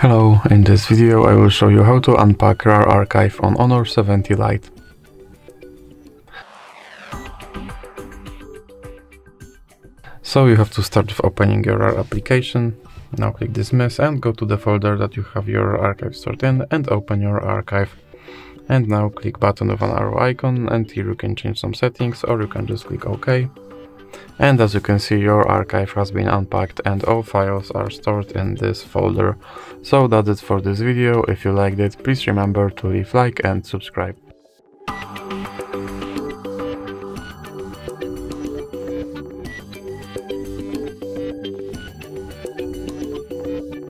Hello, in this video I will show you how to unpack RAR archive on Honor 70 Lite. So you have to start with opening your RAR application. Now click dismiss and go to the folder that you have your archive stored in and open your archive. And now click button with an arrow icon and here you can change some settings or you can just click OK. And as you can see your archive has been unpacked and all files are stored in this folder. So that's it for this video, if you liked it please remember to leave like and subscribe.